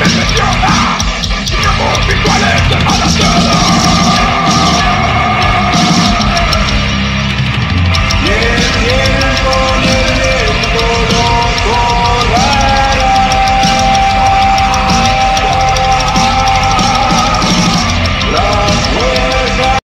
Yeah.